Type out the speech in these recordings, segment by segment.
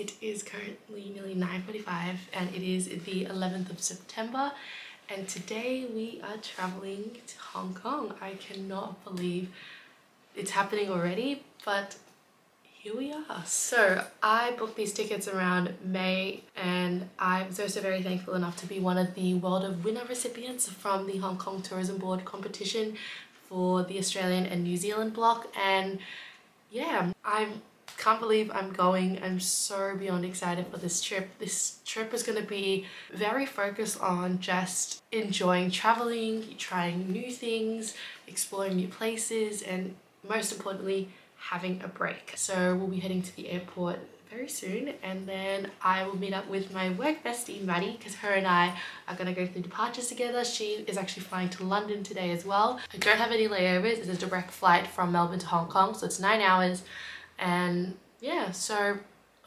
It is currently nearly 9.45 and it is the 11th of September and today we are traveling to Hong Kong. I cannot believe it's happening already, but here we are. So I booked these tickets around May and I'm so, so very thankful enough to be one of the World of Winner recipients from the Hong Kong Tourism Board competition for the Australian and New Zealand block. And yeah, I can't believe I'm going. I'm so beyond excited for this trip. This trip is going to be very focused on just enjoying traveling, trying new things, exploring new places, and most importantly, having a break. So we'll be heading to the airport very soon and then I will meet up with my work bestie Maddie because her and I are going to go through departures together. She is actually flying to London today as well. I don't have any layovers. It's a direct flight from Melbourne to Hong Kong so it's nine hours and yeah so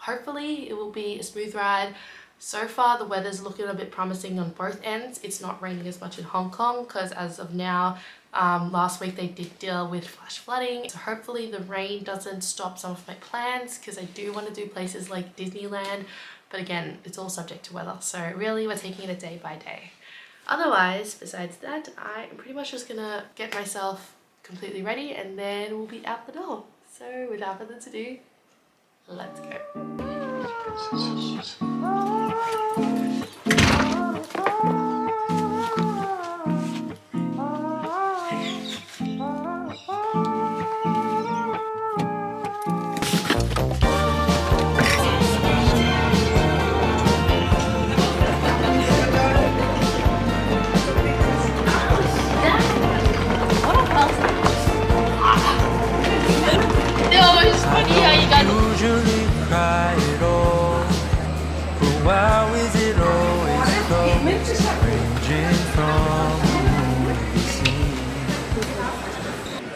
hopefully it will be a smooth ride. So far the weather's looking a bit promising on both ends. It's not raining as much in Hong Kong because as of now um, last week they did deal with flash flooding. So hopefully the rain doesn't stop some of my plans because I do want to do places like Disneyland. But again, it's all subject to weather. So really we're taking it day by day. Otherwise, besides that, I'm pretty much just gonna get myself completely ready and then we'll be out the door. So without further ado, let's go.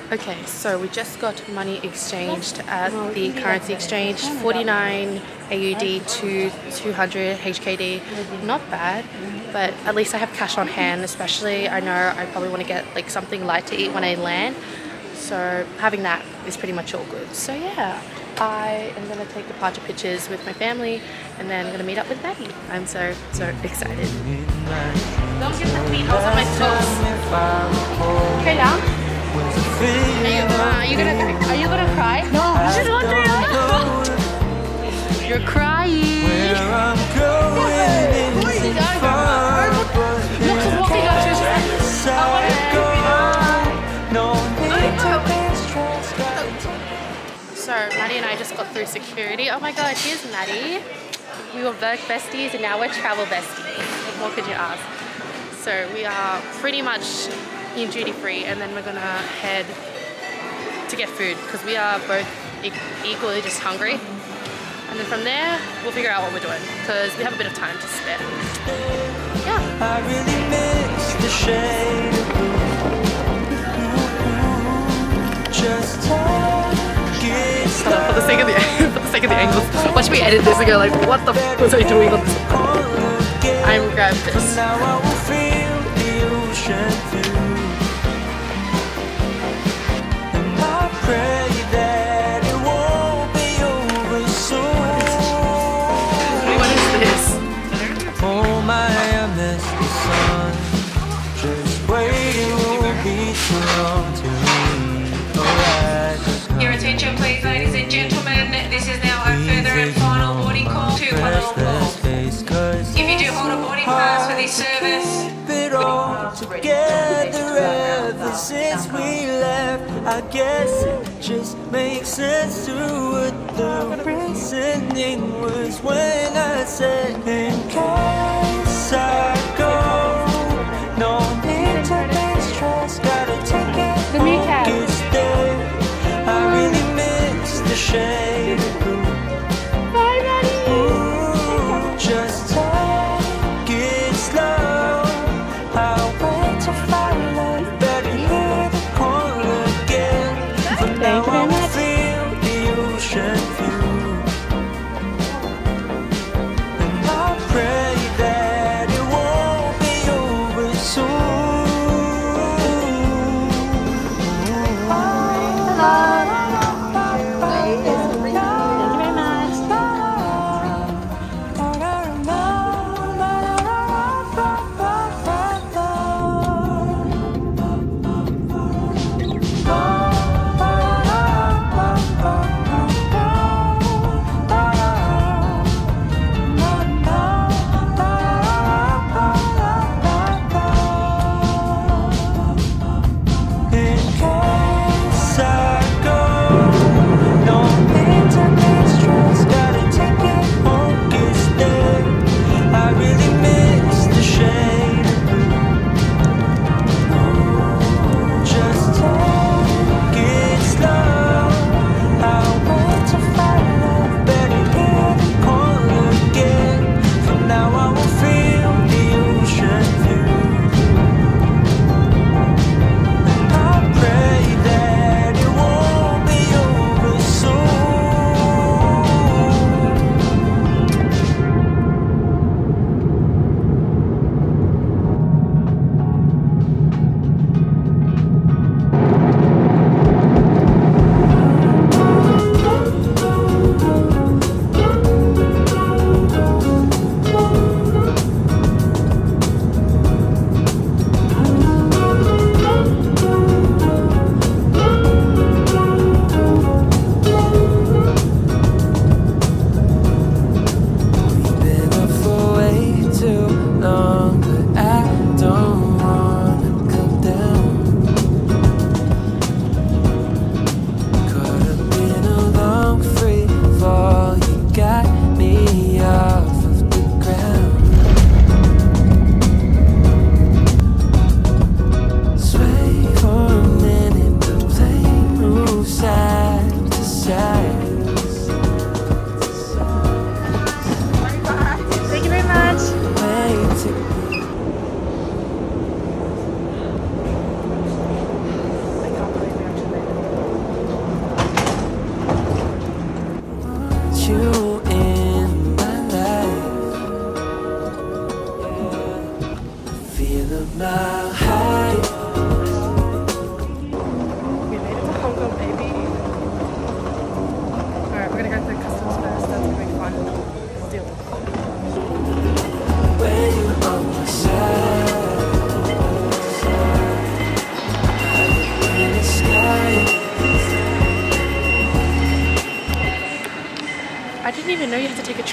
Okay, so we just got money exchanged at the currency exchange, 49 AUD to 200 HKD. Not bad, but at least I have cash on hand, especially I know I probably want to get like something light to eat when I land. So having that is pretty much all good. So yeah, I am going to take departure pictures with my family and then I'm going to meet up with Maggie. I'm so, so excited. Don't get the meat on my toes. Okay, down. Are you, uh, you gonna are you gonna cry? No. You're crying. So Maddie and I just got through security. Oh my god, here's Maddie. We were work besties and now we're travel besties. What more could you ask? So we are pretty much in duty free and then we're gonna head to get food because we are both equally just hungry. And then from there we'll figure out what we're doing because we have a bit of time to spare. Yeah. I really miss the shade just for the sake of the for the sake of the angles. Watch me edit this and go like what the f was I doing on this? I'm grabbed this If you do hold a boarding pass for this service, together ever since we left. I guess it just makes sense to what the reasoning was when I said in case I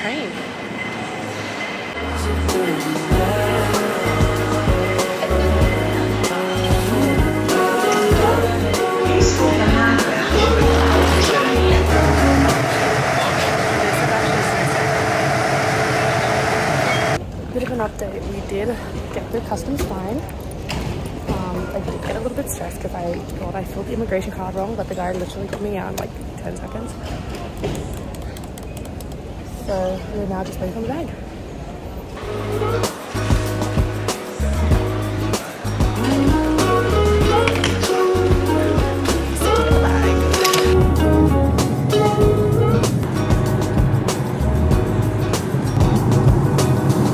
rain. Bit of an update. We did get through customs fine. Um, I did get a little bit stressed because I thought I filled the immigration card wrong, but the guy literally put me out in like 10 seconds. So we're now just waiting for the bag.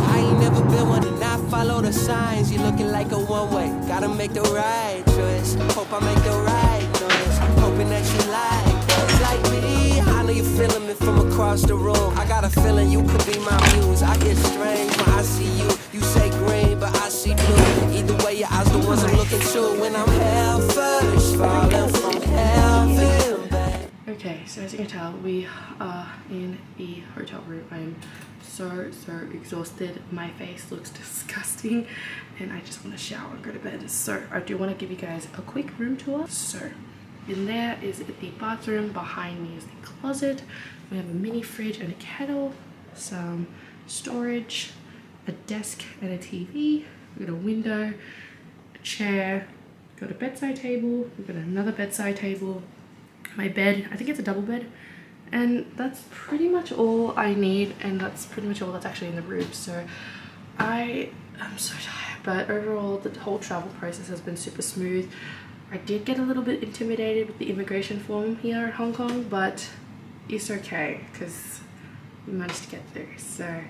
I ain't never been one to not follow the signs. You're looking like a one way. Gotta make the right choice. Hope I make the right noise. Hoping that you like like me. I know you're feeling me from across the room. I got a feeling you could be my muse. I get strange when I see you. You say green, but I see blue. Either way, your eyes the ones I'm looking to. When I'm hell first, falling from heaven. Okay, so as you can tell, we are in the hotel room. I'm so, so exhausted. My face looks disgusting and I just want to shower and go to bed. So I do want to give you guys a quick room tour. So in there is the bathroom. Behind me is the closet. We have a mini fridge and a kettle, some storage, a desk and a TV. We've got a window, a chair, got a bedside table, we've got another bedside table, my bed i think it's a double bed and that's pretty much all i need and that's pretty much all that's actually in the room so i am so tired but overall the whole travel process has been super smooth i did get a little bit intimidated with the immigration form here in hong kong but it's okay because we managed to get through. So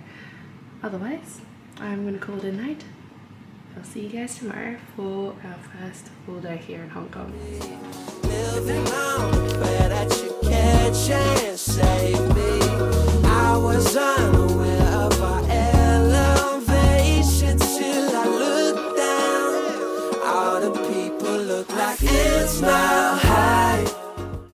otherwise i'm gonna call it a night. I'll see you guys tomorrow for our first full day here in hong kong. Living on and say smile.